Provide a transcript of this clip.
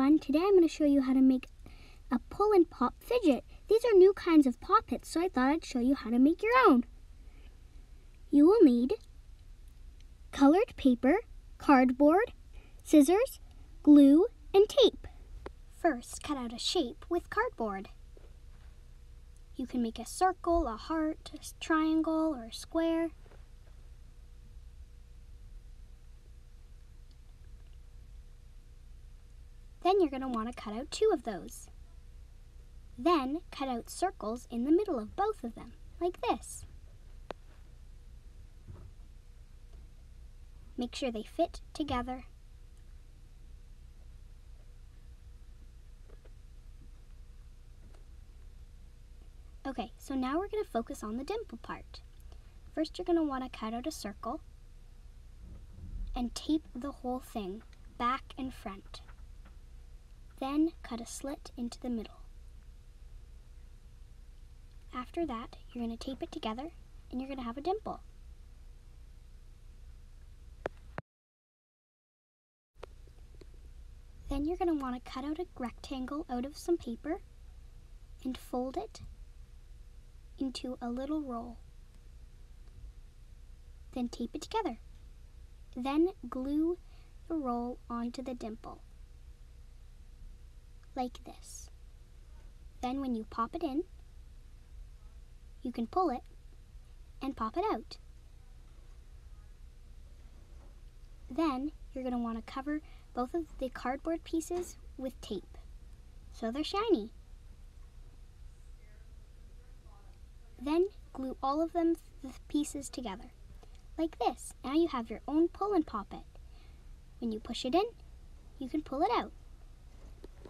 Everyone, today I'm going to show you how to make a pull and pop fidget. These are new kinds of poppets, so I thought I'd show you how to make your own. You will need colored paper, cardboard, scissors, glue, and tape. First, cut out a shape with cardboard. You can make a circle, a heart, a triangle, or a square. Then you're going to want to cut out two of those. Then cut out circles in the middle of both of them, like this. Make sure they fit together. Okay, so now we're going to focus on the dimple part. First you're going to want to cut out a circle and tape the whole thing back and front. Then cut a slit into the middle. After that, you're going to tape it together and you're going to have a dimple. Then you're going to want to cut out a rectangle out of some paper and fold it into a little roll. Then tape it together. Then glue the roll onto the dimple like this. Then when you pop it in, you can pull it and pop it out. Then you're going to want to cover both of the cardboard pieces with tape so they're shiny. Then glue all of them the pieces together like this. Now you have your own pull and pop it. When you push it in, you can pull it out.